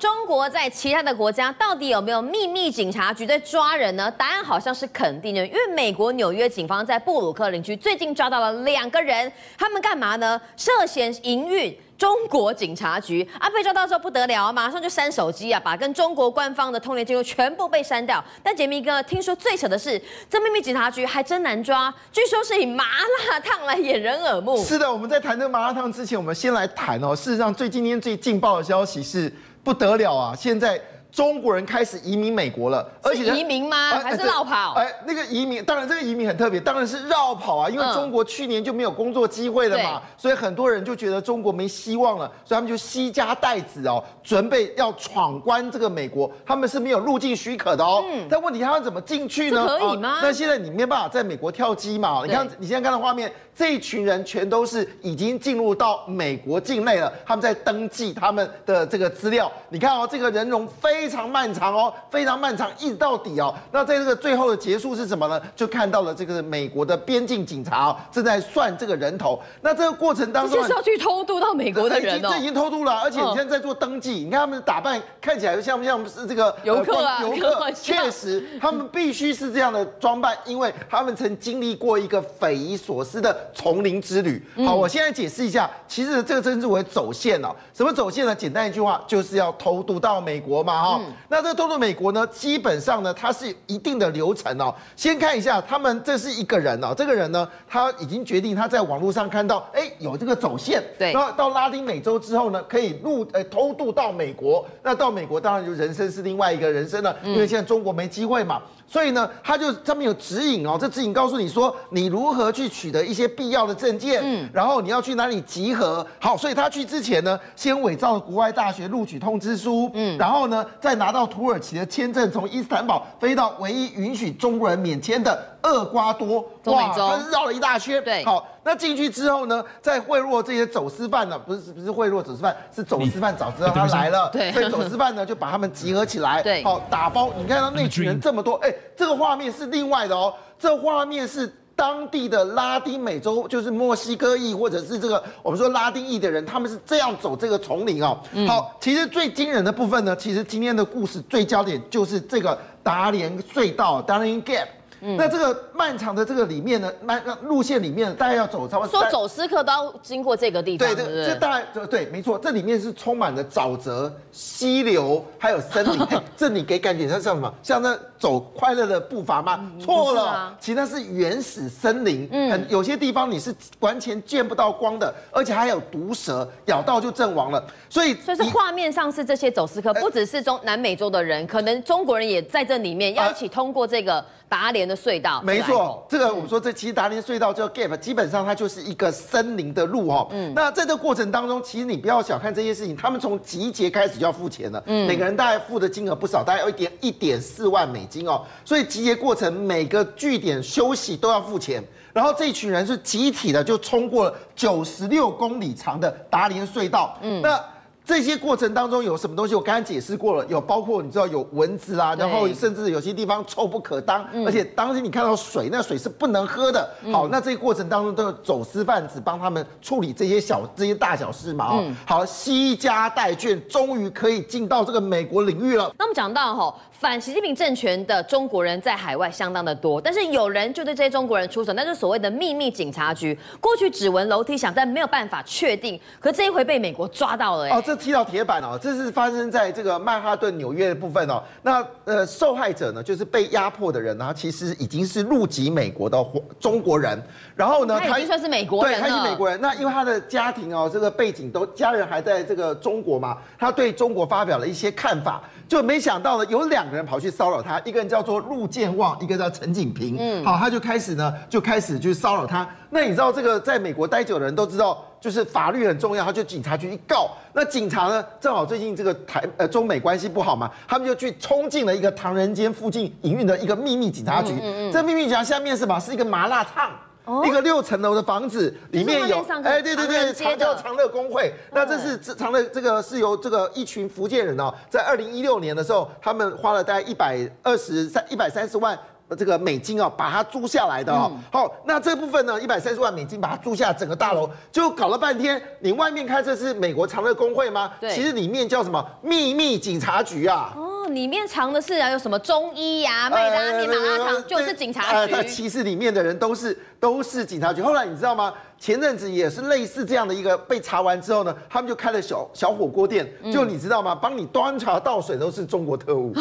中国在其他的国家到底有没有秘密警察局在抓人呢？答案好像是肯定的，因为美国纽约警方在布鲁克林区最近抓到了两个人，他们干嘛呢？涉嫌营运中国警察局啊！被抓到之后不得了啊，马上就删手机啊，把跟中国官方的通联记录全部被删掉。但杰明哥听说最扯的是，这秘密警察局还真难抓，据说是以麻辣烫来掩人耳目。是的，我们在谈这个麻辣烫之前，我们先来谈哦。事实上，最今天最劲爆的消息是。不得了啊！现在。中国人开始移民美国了，而且移民吗？还是绕跑？哎，那个移民，当然这个移民很特别，当然是绕跑啊！因为中国去年就没有工作机会了嘛，所以很多人就觉得中国没希望了，所以他们就惜家带子哦，准备要闯关这个美国，他们是没有入境许可的哦。嗯。但问题他们怎么进去呢？可以吗？那现在你没办法在美国跳机嘛？你看你现在看到画面，这一群人全都是已经进入到美国境内了，他们在登记他们的这个资料。你看哦，这个人龙非。非常漫长哦，非常漫长，一直到底哦。那在这个最后的结束是什么呢？就看到了这个美国的边境警察正在算这个人头。那这个过程当中，就是要去偷渡到美国的人哦。这已经偷渡了，而且你现在在做登记。你看他们的打扮看起来像不像是这个游客啊？游客确实，他们必须是这样的装扮，因为他们曾经历过一个匪夷所思的丛林之旅。好，我现在解释一下，其实这个称之为走线哦。什么走线呢？简单一句话，就是要偷渡到美国嘛，哈。那这个偷渡美国呢，基本上呢，它是一定的流程哦。先看一下，他们这是一个人哦，这个人呢，他已经决定他在网络上看到，哎，有这个走线，对，那到拉丁美洲之后呢，可以入呃偷渡到美国。那到美国当然就人生是另外一个人生了，因为现在中国没机会嘛。所以呢，他就上面有指引哦，这指引告诉你说你如何去取得一些必要的证件，嗯，然后你要去哪里集合。好，所以他去之前呢，先伪造国外大学录取通知书，嗯，然后呢，再拿到土耳其的签证，从伊斯坦堡飞到唯一允许中国人免签的厄瓜多，哇，他是绕了一大圈，对，好。那进去之后呢，再贿赂这些走私犯呢？不是不是贿赂走私犯，是走私犯早知道他来了，对，所以走私犯呢就把他们集合起来，对，好打包。你看到那群人这么多，哎，这个画面是另外的哦，这画面是当地的拉丁美洲，就是墨西哥裔或者是这个我们说拉丁裔的人，他们是这样走这个丛林哦。好，其实最惊人的部分呢，其实今天的故事最焦点就是这个达连隧道 （Darien Gap）。那这个漫长的这个里面呢，漫路线里面大概要走差不多。说走私客都要经过这个地方，对对，这大概对，没错，这里面是充满了沼泽、溪流，还有森林。这你给感觉它像什么？像那走快乐的步伐吗？错了，其实它是原始森林。嗯，有些地方你是完全见不到光的，而且还有毒蛇，咬到就阵亡了。所以，所以是画面上是这些走私客，不只是中南美洲的人，可能中国人也在这里面，要一起通过这个。达连的隧道，没错，这个我们说这其实达林隧道叫 gap，基本上它就是一个森林的路哈。嗯，那在这过程当中，其实你不要小看这些事情，他们从集结开始就要付钱了。嗯，每个人大概付的金额不少，大概有一点一点四万美金哦。所以集结过程每个据点休息都要付钱，然后这一群人是集体的就冲过了九十六公里长的达林隧道。嗯，那。这些过程当中有什么东西？我刚刚解释过了，有包括你知道有蚊子啊，然后甚至有些地方臭不可当，而且当时你看到水，那水是不能喝的。好，那这个过程当中都有走私贩子帮他们处理这些小这些大小事嘛。哦，好，西家带眷，终于可以进到这个美国领域了。那我们讲到哈。反习近平政权的中国人在海外相当的多，但是有人就对这些中国人出手，那就是所谓的秘密警察局。过去指纹楼梯响，但没有办法确定，可这一回被美国抓到了。哦，这踢到铁板哦，这是发生在这个曼哈顿纽约的部分哦。那呃，受害者呢，就是被压迫的人呢，其实已经是入籍美国的中国人。然后呢，他已经算是美国人对，他是美国人。那因为他的家庭哦，这个背景都家人还在这个中国嘛，他对中国发表了一些看法。就没想到呢，有两个人跑去骚扰他，一个人叫做陆建旺，一个叫陈景平。嗯，好，他就开始呢，就开始去骚扰他。那你知道这个在美国待久的人都知道，就是法律很重要，他就警察局一告，那警察呢，正好最近这个台呃中美关系不好嘛，他们就去冲进了一个唐人街附近营运的一个秘密警察局。嗯嗯，这秘密警察下面是什么？是一个麻辣烫。一个六层楼的房子里面有，哎，对对对，长叫长乐工会。那这是长乐这个是由这个一群福建人哦，在二零一六年的时候，他们花了大概一百二十三一百三十万这个美金哦，把它租下来的哦。好，那这部分呢，一百三十万美金把它租下整个大楼，就搞了半天。你外面开这是美国长乐工会吗？对其实里面叫什么秘密警察局啊。哦，里面藏的是啊，有什么中医呀、麦当面麻辣烫，就是警察局。其实里面的人都是都是警察局。后来你知道吗？前阵子也是类似这样的一个被查完之后呢，他们就开了小小火锅店，嗯就你知道吗？帮你端茶倒水都是中国特务，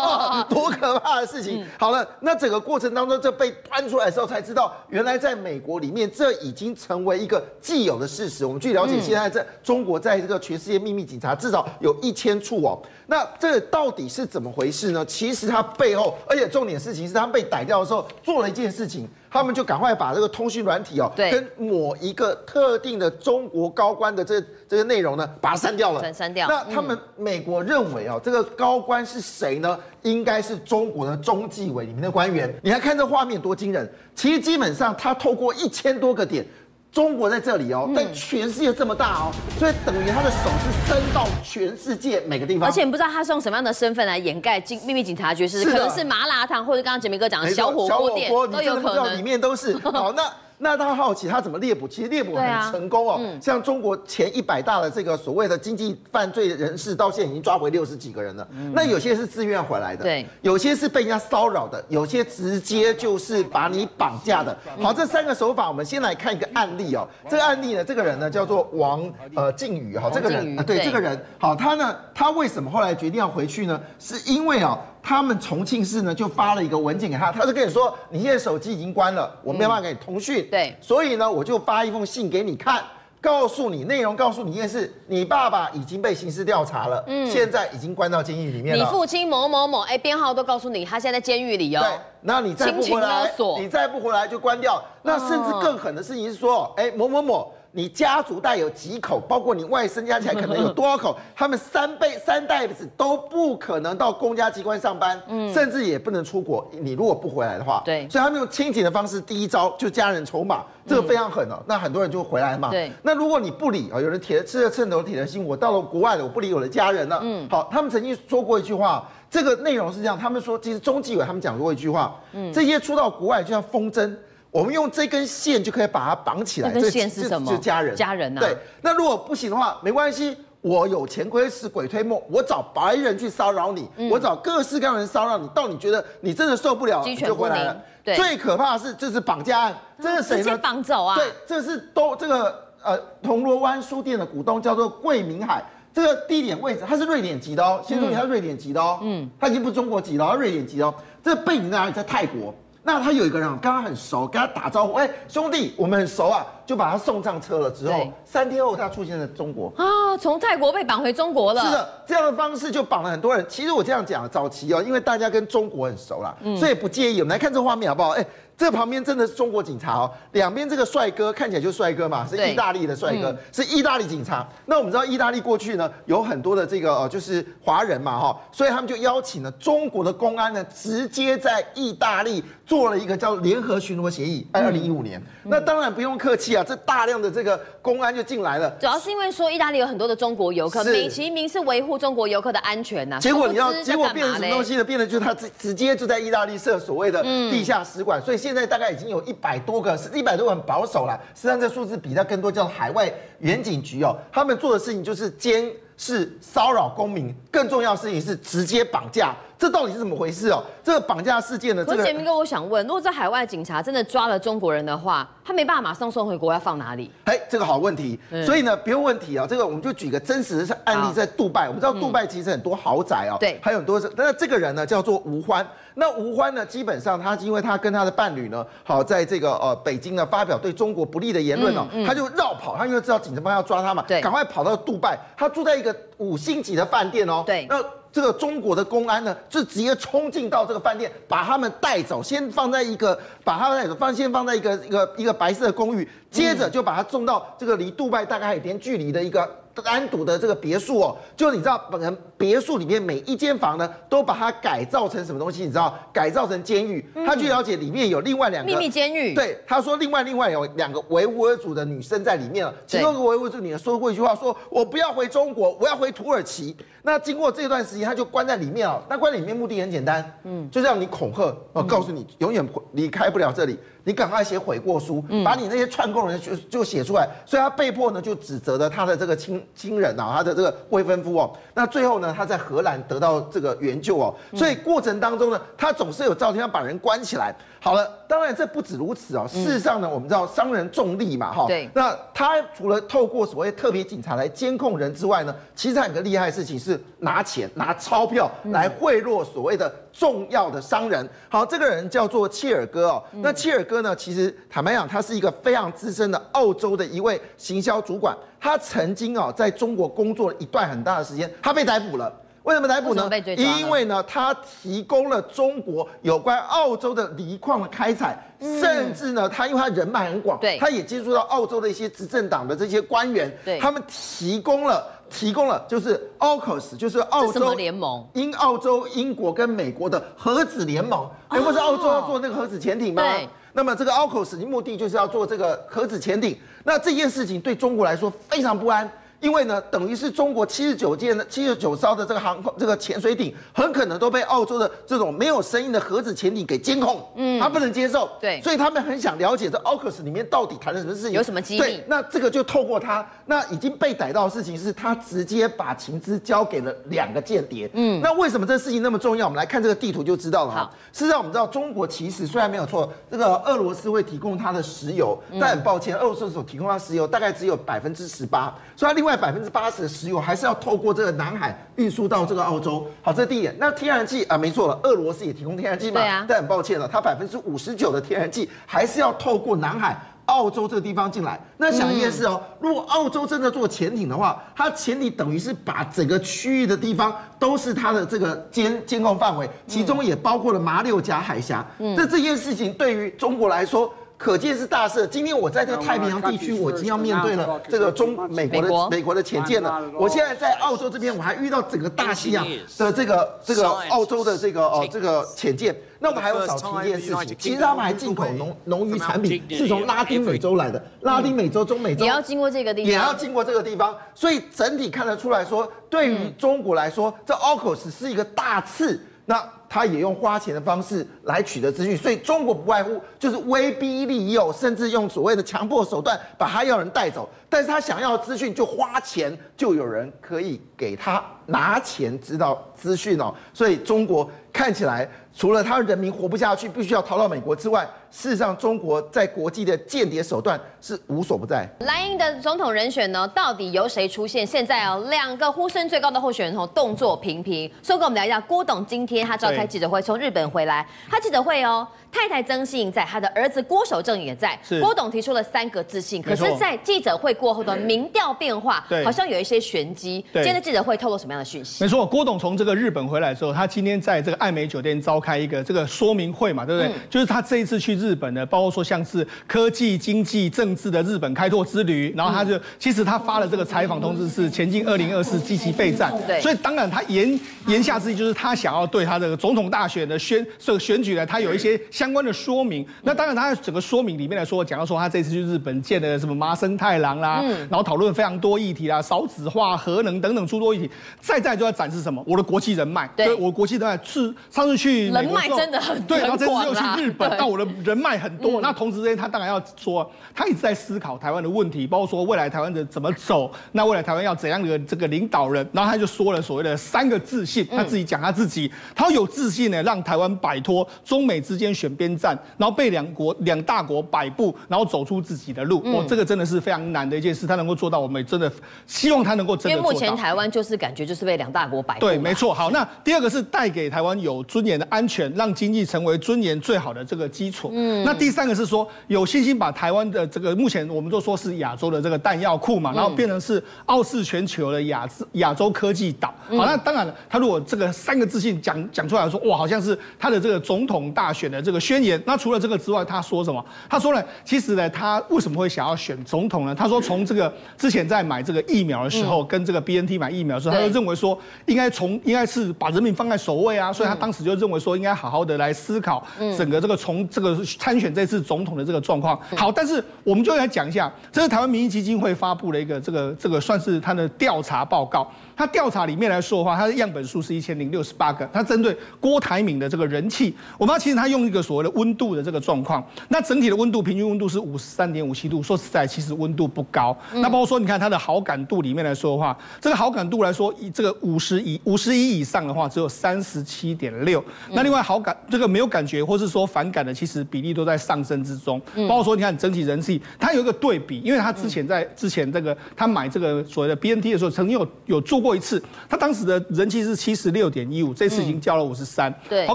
多可怕的事嗯情！好了，那整个过程当中，这被端出来的时候才知道，原来在美国里面，这已经成为一个既有的事实。我们据了解，嗯现在在中国，在这个全世界秘密警察至少有一千处哦。那这到底是怎么回事呢？其实它背后，而且重点事情是，他们被逮掉的时候做了一件事情，他们就赶快把这个通讯软体哦，对跟某一个特定的中国高官的这这个内容呢，把它删掉了，删删掉那他们美国认为哦，这个高官是谁呢？应该是中国的中纪委里面的官员。你来看这画面多惊人！其实基本上他透过一千多个点。中国在这里哦，但全世界这么大哦，所以等于他的手是伸到全世界每个地方。而且你不知道他是用什么样的身份来掩盖警秘密警察局，是是可能是麻辣烫，或者刚刚杰明哥讲的小火锅店都有可的不知道里。面都是好。那那他好奇他怎么猎捕？其实猎捕很成功哦。像中国前一百大的这个所谓的经济犯罪人士，到现在已经抓回六十几个人了。那有些是自愿回来的，对有些是被人家骚扰的，有些直接就是把你绑架的。好，这三个手法，我们先来看一个案例哦。这个案例呢，这个人呢叫做王呃靖宇哈，这个人啊，对对这个人好，他呢，他为什么后来决定要回去呢？是因为啊，他们重庆市呢就发了一个文件给他，他就跟你说，你现在手机已经关了，我没有办法给你通讯，对所以呢，我就发一封信给你看。告诉你内容，告诉你一件事：你爸爸已经被刑事调查了，嗯现在已经关到监狱里面了。你父亲某某某，哎，编号都告诉你，他现在在监狱里哦。对，那你再不回来，你再不回来就关掉。那甚至更狠的事情是说，哎，某某某，你家族带有几口，包括你外甥加起来可能有多少口，他们三辈三代子都不可能到公家机关上班，甚至也不能出国。你如果不回来的话，对所以他们用亲情的方式，第一招就家人筹码，这个非常狠哦。那很多人就回来嘛。对那如果你不理啊，有人铁了吃了秤砣铁了心，我到了国外了，我不理我的家人了。嗯，好，他们曾经说过一句话，这个内容是这样，他们说其实中纪委他们讲过一句话，嗯，这些出到国外就像风筝。我们用这根线就可以把它绑起来。这根线是什么就家人，家人啊对，那如果不行的话，没关系。我有钱归使鬼推磨，我找白人去骚扰你，我找各式各样的人骚扰你，到你觉得你真的受不了，你就回来了。对最可怕的是这是绑架案，这是谁呢？直接绑走啊对，这是都这个呃铜锣湾书店的股东叫做桂明海，这个地点位置它是瑞典籍的哦，先说明它是瑞典籍的哦，嗯，它已经不是中国籍了，它是瑞典籍的哦。这个背景在哪里？在泰国。那他有一个人跟他很熟，跟他打招呼，哎、兄弟，我们很熟啊，就把他送上车了。之后三天后，他出现在中国。啊，从泰国被绑回中国了。是的，这样的方式就绑了很多人。其实我这样讲，早期哦，因为大家跟中国很熟啦，所以不介意。我们来看这画面好不好？哎，这旁边真的是中国警察哦，两边这个帅哥看起来就是帅哥嘛，是意大利的帅哥，是意大利警察。那我们知道意大利过去呢有很多的这个呃就是华人嘛哈，所以他们就邀请了中国的公安呢，直接在意大利做了一个叫联合巡逻协议，在二零一五年。那当然不用客气啊，这大量的这个公安就进来了。主要是因为说意大利有很多的中国游客，是美其名是维护中国游客的安全呐、结果你要结果变成什么东？西呢？变成就是他直直接就在意大利设所谓的地下使馆，所以现在大概已经有一百多个，是一百多个很保守了。实际上这数字比他更多，叫海外远警局哦，他们做的事情就是监视、骚扰公民，更重要的事情是直接绑架。这到底是怎么回事哦？这个绑架事件呢？这个可是杰明哥，我想问，如果在海外警察真的抓了中国人的话，他没办法马上送回国，要放哪里？哎，这个好问题。所以呢，不用问题啊，这个我们就举个真实的案例，在杜拜，我们知道杜拜其实很多豪宅哦，对还有很多是，但是这个人呢叫做吴欢。那吴欢呢，基本上他因为他跟他的伴侣呢，好在这个呃北京呢发表对中国不利的言论哦，他就绕跑，他因为知道警察帮要抓他嘛，对赶快跑到杜拜，他住在一个五星级的饭店哦，对那。这个中国的公安呢，就直接冲进到这个饭店，把他们带走，先放在一个，把他们带走，放先放在一个一个一个白色的公寓，接着就把他送到这个离杜拜大概还有点距离的一个单独的这个别墅哦。就你知道，本人别墅里面每一间房呢，都把它改造成什么东西？你知道？改造成监狱。他据了解，里面有另外两个秘密监狱。对，他说另外另外有两个维吾尔族的女生在里面了。其中一个维吾尔族女生说过一句话，说我不要回中国，我要回土耳其。那经过这段时间，他就关在里面哦。那关在里面目的很简单，嗯，就让你恐吓，哦，告诉你永远离开不了这里。你赶快写悔过书，把你那些串供人就就写出来。所以他被迫呢就指责了他的这个亲亲人啊，他的这个未婚夫哦。那最后呢，他在荷兰得到这个援救哦。所以过程当中呢，他总是有照天要把人关起来。好了，当然这不止如此哦。事实上呢，我们知道商人重利嘛，哈。对。那他除了透过所谓特别警察来监控人之外呢，其实还有个厉害的事情是拿钱、拿钞票来贿赂所谓的重要的商人。好，这个人叫做切尔哥哦。那切尔哥呢，其实坦白讲，他是一个非常资深的澳洲的一位行销主管。他曾经啊在中国工作了一段很大的时间，他被逮捕了。为什么逮捕呢？因为呢，他提供了中国有关澳洲的锂矿的开采，甚至呢，他因为他人脉很广，他也接触到澳洲的一些执政党的这些官员，他们提供了提供了就是 AUKUS，就是澳洲联盟，英澳洲英国跟美国的核子联盟，原不是澳洲要做那个核子潜艇吗？对，那么这个 AUKUS 目的就是要做这个核子潜艇，那这件事情对中国来说非常不安。因为呢，等于是中国七十九件的七十九艘的这个航空这个潜水艇，很可能都被澳洲的这种没有声音的核子潜艇给监控，嗯，他不能接受，对，所以他们很想了解这 AUKUS 里面到底谈了什么事情，有什么机密？那这个就透过他，那已经被逮到的事情是他直接把情资交给了两个间谍，嗯，那为什么这事情那么重要？我们来看这个地图就知道了哈。事实上，我们知道中国其实虽然没有错，这个俄罗斯会提供它的石油，但很抱歉，俄罗斯所提供它石油大概只有百分之十八，所以它另外百分之八十的。石油还是要透过这个南海运输到这个澳洲。好，这是第一点。那天然气啊，没错了，俄罗斯也提供天然气嘛。对啊。但很抱歉了，它百分之五十九的天然气还是要透过南海澳洲这个地方进来。那想一件事哦，如果澳洲真的做潜艇的话，它潜艇等于是把整个区域的地方都是它的这个监监控范围，其中也包括了马六甲海峡。嗯。那这件事情对于中国来说。可见是大事。今天我在这个太平洋地区，我已经要面对了这个中美国的美国的潜舰了。我现在在澳洲这边，我还遇到整个大西洋的这个这个澳洲的这个哦这个潜舰。那我们还要少提一件事情，其实他们还进口农农渔产品，是从拉丁美洲来的。拉丁美洲、中美洲也要经过这个地方，也要经过这个地方。所以整体看得出来说，对于中国来说，这 AUKUS 是一个大刺。那他也用花钱的方式来取得资讯，所以中国不外乎就是威逼利诱，甚至用所谓的强迫手段把他要人带走。但是他想要资讯就花钱，就有人可以给他拿钱知道资讯哦。所以中国看起来。除了他人民活不下去，必须要逃到美国之外，事实上，中国在国际的间谍手段是无所不在。蓝营的总统人选呢，到底由谁出现？现在哦，两个呼声最高的候选人哦，动作频频。所以，跟我们聊一下，郭董今天他召开记者会，从日本回来，他记者会哦。太太曾心颖在，他的儿子郭守正也在。郭董提出了三个自信，可是，在记者会过后的民调变化，好像有一些玄机。今天的记者会透露什么样的讯息？没错，郭董从这个日本回来之后，他今天在这个爱美酒店召开一个这个说明会嘛，对不对？就是他这一次去日本呢，包括说像是科技、经济、政治的日本开拓之旅，然后他就其实他发了这个采访通知，是前进二零二四积极备战。对，所以当然他言言下之意就是他想要对他这个总统大选的选这个选举呢，他有一些。相关的说明，那当然，他整个说明里面来说，讲到说他这次去日本见了什么麻生太郎啦，然后讨论非常多议题啦，少子化、核能等等诸多议题，再再就要展示什么？我的国际人脉，对，我国际人脉是上次去人脉真的很对，然后这次又去日本，那我的人脉很多。那同时之间，他当然要说，他一直在思考台湾的问题，包括说未来台湾的怎么走，那未来台湾要怎样的这个领导人，然后他就说了所谓的三个自信，他自己讲他自己，他有自信呢，让台湾摆脱中美之间选。边站，然后被两国两大国摆布，然后走出自己的路，哦，这个真的是非常难的一件事。他能够做到，我们真的希望他能够真的。因为目前台湾就是感觉就是被两大国摆布。对，没错。好，那第二个是带给台湾有尊严的安安全，让经济成为尊严最好的这个基础。嗯，那第三个是说有信心把台湾的这个目前我们都说是亚洲的这个弹药库嘛，然后变成是傲视全球的亚亚洲科技岛。好，那当然了，他如果这个三个自信讲讲出来说，哇，好像是他的这个总统大选的这个宣言。那除了这个之外，他说什么？他说呢，其实呢，他为什么会想要选总统呢？他说从这个之前在买这个疫苗的时候，跟这个 B N T 买疫苗的时候，他就认为说应该从应该是把人民放在首位啊，所以他当时就认为说应该好好的来思考整个这个从这个参选这次总统的这个状况。好，但是我们就来讲一下，这是台湾民意基金会发布的一个这个这个算是他的调查报告。他调查里面来说的话，他的样本数是一千零六十八个。他针对郭台铭的这个人气，我们其实他用一个所谓的温度的这个状况，那整体的温度平均温度是五十三点五七度。说实在，其实温度不高。那包括说，你看他的好感度里面来说的话，这个好感度来说，以这个五十以五十一以上的话，只有三十七点六。那另外好感这个没有感觉或是说反感的，其实比例都在上升之中。包括说，你看整体人气，它有一个对比，因为他之前在之前这个他买这个所谓的 BNT 的时候，曾经有有做过一次，他当时的人气是七十六点一五，这次已经掉了五十三，对，好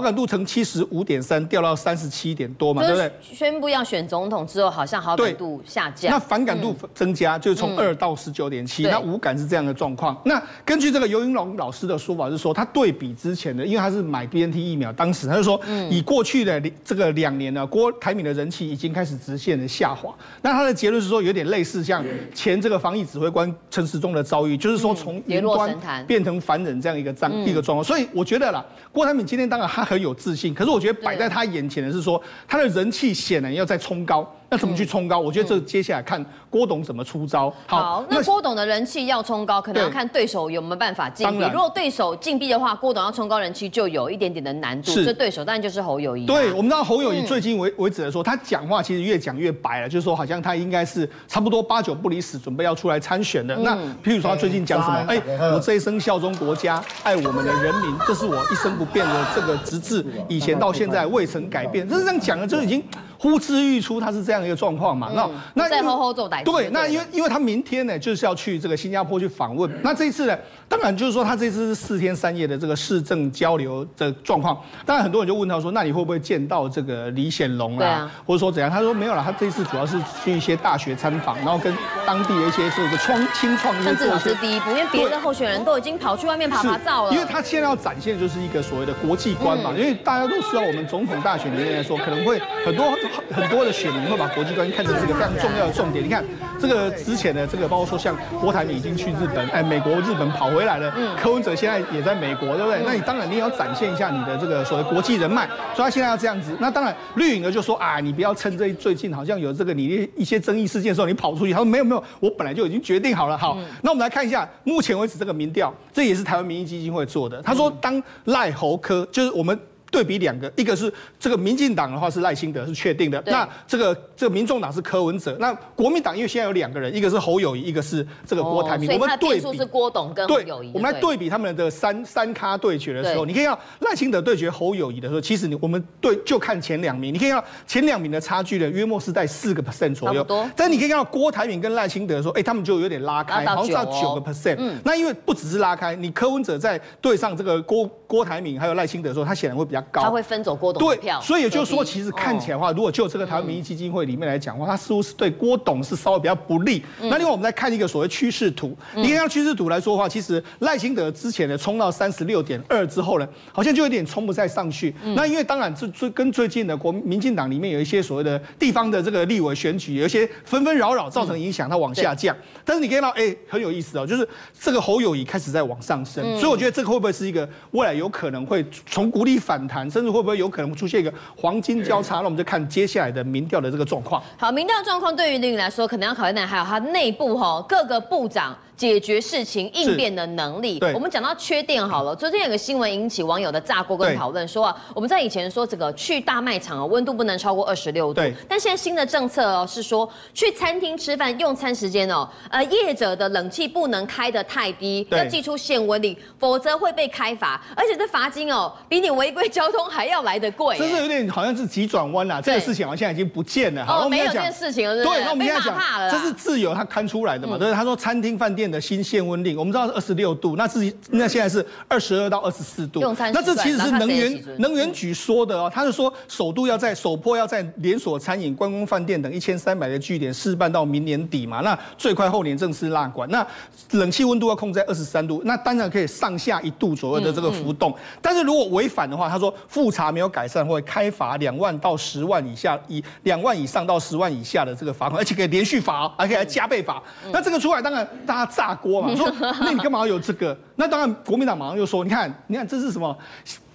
感度从七十五点三掉到三十七点多嘛，对不对？宣布要选总统之后，好像好感度下降，那反感度增加，就是从二到十九点七，那无感是这样的状况。那根据这个尤云龙老师的说法是说，他对比之前的，因为他是买 BNT 疫苗，当时他就说，以过去的这个两年呢，郭台铭的人气已经开始直线的下滑。那他的结论是说，有点类似像前这个防疫指挥官陈时中的遭遇，就是说从云端变成凡人这样一个状一个状况。所以我觉得啦，郭台铭今天当然他很有自信，可是我觉得摆在他眼前的是说，他的人气显然要再冲高。那怎么去冲高？我觉得这接下来看郭董怎么出招。好，那郭董的人气要冲高，可能要看对手有没有办法禁闭。如果对手禁闭的话，郭董要冲高人气就有一点点的难度。这对手当然就是侯友谊。对，我们知道侯友谊最近为为止的说，他讲话其实越讲越白了，就是说好像他应该是差不多八九不离十，准备要出来参选的。那譬如说他最近讲什么？哎，我这一生效忠国家，爱我们的人民，这是我一生不变的这个直至以前到现在未曾改变。这是这样讲的，就已经。呼之欲出，他是这样一个状况嘛？那那在后后做歹对，那因为因为他明天呢就是要去这个新加坡去访问，那这一次呢，当然就是说他这次是四天三夜的这个市政交流的状况。当然很多人就问他说，那你会不会见到这个李显龙啊？或者说怎样？他说没有了，他这次主要是去一些大学参访，然后跟当地的一些这个创新创业。甚至是第一步，因为别的候选人都已经跑去外面爬爬照了。因为他现在要展现就是一个所谓的国际观嘛，因为大家都知道我们总统大选里面来说，可能会很多。很多的选民会把国际关系看成是一个非常重要的重点。你看，这个之前的这个，包括说像郭台铭已经去日本，哎，美国、日本跑回来了。嗯。柯文哲现在也在美国，对不对？那你当然你也要展现一下你的这个所谓国际人脉，所以他现在要这样子。那当然，绿营呢就说啊，你不要趁这最近好像有这个你一些争议事件的时候，你跑出去。他说没有没有，我本来就已经决定好了。好，那我们来看一下目前为止这个民调，这也是台湾民意基金会做的。他说，当赖侯科就是我们。对比两个，一个是这个民进党的话是赖清德是确定的，那这个这个民众党是柯文哲，那国民党因为现在有两个人，一个是侯友谊，一个是这个郭台铭，我们对比是郭董跟侯友谊，我们来对比他们的三三咖对决的时候，你可以看赖清德对决侯友谊的时候，其实你我们对就看前两名，你可以看前两名的差距呢，约莫是在四个 percent 左右，但你可以看到郭台铭跟赖清德说，哎，他们就有点拉开，好像到九个 percent，那因为不只是拉开，你柯文哲在对上这个郭郭台铭还有赖清德的时候，他显然会比较高，他会分走。郭董票，所以也就是说，其实看起来的话，如果就这个台湾民意基金会里面来讲的话，它似乎是对郭董是稍微比较不利。那另外我们再看一个所谓趋势图，你看趋势图来说的话，其实赖清德之前的冲到三十六点二之后呢，好像就有点冲不再上去。那因为当然这最跟最近的国民进党里面有一些所谓的地方的这个立委选举，有一些纷纷扰扰造成影响，它往下降。但是你看到，哎，很有意思哦，就是这个侯友谊开始在往上升，所以我觉得这个会不会是一个未来有可能会从鼓励反弹，甚至会不会有？可能出现一个黄金交叉，那我们就看接下来的民调的这个状况。好，民调状况对于林来说，可能要考验的还有他内部哈各个部长。解决事情应变的能力。我们讲到缺电好了。昨天有个新闻引起网友的炸锅跟讨论，说啊，我们在以前说这个去大卖场啊，温度不能超过二十六度。但现在新的政策哦，是说去餐厅吃饭用餐时间哦，呃，业者的冷气不能开得太低，要寄出限温令，否则会被开罚。而且这罚金哦，比你违规交通还要来得贵。这是有点好像是急转弯啦。这个事情好像已经不见了。哦，没有这件事情了。对，那我们现在讲，了。这是自由他看出来的嘛？对，他说餐厅饭店。电的新限温令，我们知道是二十六度，那自己那现在是二十二到二十四度。那这其实是能源能源局说的哦，他是说首都要在首波要在连锁餐饮、观光饭店等一千三百个据点试办到明年底嘛，那最快后年正式拉管。那冷气温度要控制在二十三度，那当然可以上下一度左右的这个浮动。但是如果违反的话，他说复查没有改善，会开罚两万到十万以下，以两万以上到十万以下的这个罚款，而且可以连续罚哦，还可以来加倍罚。那这个出来，当然大家炸锅嘛，说 那你干嘛要有这个？那当然国民党马上又说，你看，你看这是什么？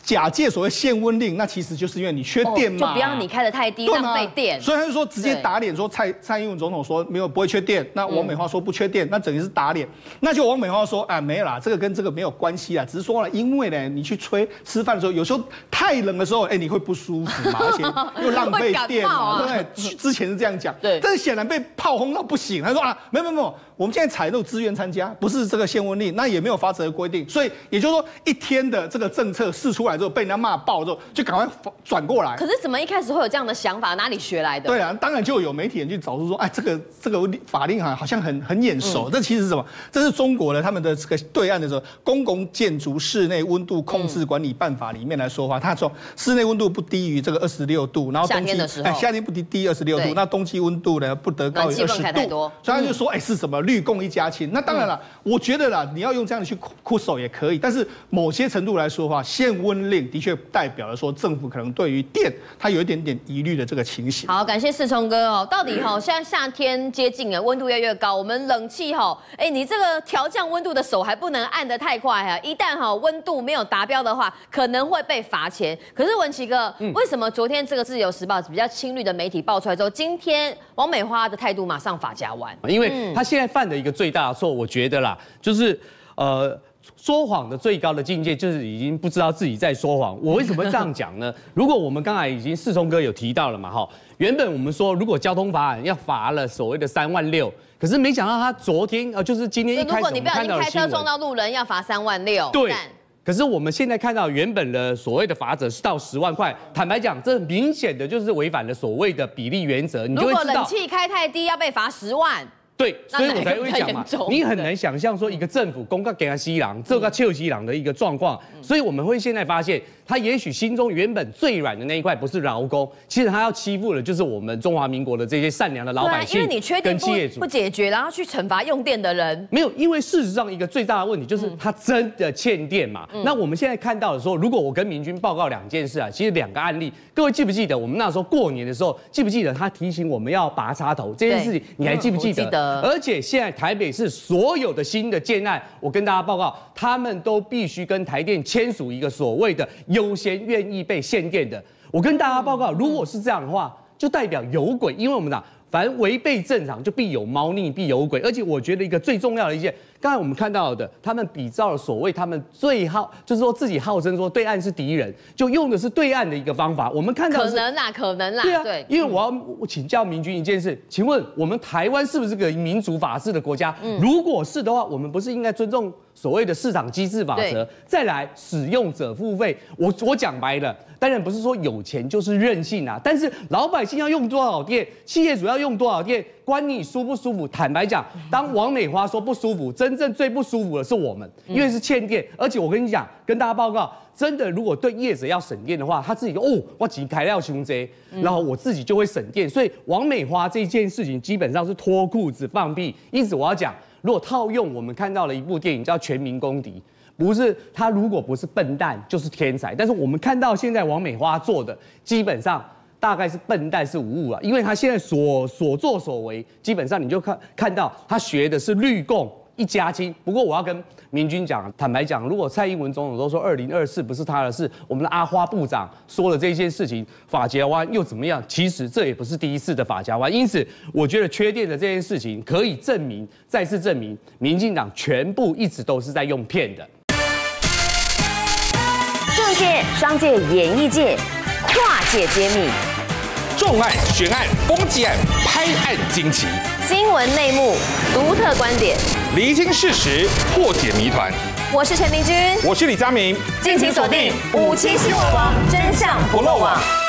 假借所谓限温令，那其实就是因为你缺电嘛，哦就不要你开的太低，浪费电。所以他就说直接打脸，说蔡蔡英文总统说没有不会缺电，那王美花说不缺电，那等于是打脸。那就王美花说，啊没有啦，这个跟这个没有关系啦，只是说了，因为呢，你去吹吃饭的时候，有时候太冷的时候，哎你会不舒服嘛，而且又浪费电嘛，会对不对？之前是这样讲，对但是显然被炮轰到不行。他说啊，没有没有没有，我们现在采购资源参加，不是这个限温令，那也没有法则的规定，所以也就是说一天的这个政策试出来之后，被人家骂爆之后，就赶快转过来。可是怎么一开始会有这样的想法？哪里学来的？对啊，当然就有媒体人去找出说，哎，这个这个法令好好像很很眼熟。这其实是什么？这是中国的他们的这个对岸的时候，《公共建筑室内温度控制管理办法》里面来说话，他说室内温度不低于这个二十六度，然后冬季夏天的时候哎夏天不低低二十六度，那冬季温度呢不得高于二十度所以他就说，哎，是什么绿共一家亲？那当然了，我觉得啦，你要用这样的去哭哭手也可以，但是某些程度来说的话，限温令的确代表了说政府可能对于电它有一点点疑虑的这个情形。好，感谢世聪哥哦。到底哈，现在夏天接近了，温度越来越高，我们冷气哈，哎，你这个调降温度的手还不能按得太快哈，一旦哈温度没有达标的话，可能会被罚钱。可是文琪哥，为什么昨天这个自由时报比较青绿的媒体爆出来之后，今天王美花的态度马上法家弯？因为他现在犯的一个最大的错，我觉得啦，就是呃。说谎的最高的境界就是已经不知道自己在说谎。我为什么会这样讲呢？如果我们刚才已经世聪哥有提到了嘛，哈，原本我们说如果交通法案要罚了所谓的三万六，可是没想到他昨天呃就是今天一如开始我们果你不小心开车撞，到路人，要罚三万六。对。可是我们现在看到原本的所谓的罚则是到十万块，坦白讲，这明显的就是违反了所谓的比例原则，你就如果会知道。冷气开太低，要被罚十万。对，所以我才会讲嘛，你很难想象说一个政府公告给他西郎，这个邱西郎的一个状况，所以我们会现在发现，他也许心中原本最软的那一块不是劳工，其实他要欺负的就是我们中华民国的这些善良的老百姓你缺电不跟企业主不。解决，然后去惩罚用电的人。没有，因为事实上一个最大的问题就是嗯他真的欠电嘛。那我们现在看到的说，如果我跟明君报告两件事啊，其实两个案例，各位记不记得我们那时候过年的时候，记不记得他提醒我们要拔插头这件事情，你还记不记得？而且现在台北市所有的新的建案，我跟大家报告，他们都必须跟台电签署一个所谓的优先愿意被限电的。我跟大家报告，如果是这样的话，就代表有鬼，因为我们讲。凡违背正常，就必有猫腻，必有鬼。而且我觉得一个最重要的一件，刚才我们看到的，他们比照了所谓他们最号，就是说自己号称说对岸是敌人，就用的是对岸的一个方法。我们看到可能啦，可能啦，对啊，对，因为我要我请教明君一件事，请问我们台湾是不是个民主法治的国家？嗯如果是的话，我们不是应该尊重所谓的市场机制法则？再来，使用者付费。我我讲白了，当然不是说有钱就是任性啊，但是老百姓要用多少电，企业主要用多少电，关你舒不舒服？坦白讲，当王美花说不舒服，真真正最不舒服的是我们，因为是欠电，而且我跟你讲，跟大家报告。真的，如果对业者要省电的话，他自己就哦，我几台料穷贼，然后我自己就会省电。所以王美花这件事情基本上是脱裤子放屁。因此我要讲，如果套用我们看到了一部电影叫《全民公敌》，不是他如果不是笨蛋就是天才，但是我们看到现在王美花做的基本上。大概是笨蛋是无误啊，因为他现在所所作所为，基本上你就看看到他学的是绿共一家亲。不过我要跟明君讲，坦白讲，如果蔡英文总统都说二零二四不是他的事，我们的阿花部长说了这件事情，法家湾又怎么样？其实这也不是第一次的法家湾，因此我觉得缺电的这件事情可以证明，再次证明，民进党全部一直都是在用骗的。政界、商界、演艺界跨界揭秘，重案、悬案、攻击案、拍案惊奇，新闻内幕、独特观点。厘清事实，破解谜团。我是陈明君，我是李佳明，敬请锁定五七新闻网，真相不漏网。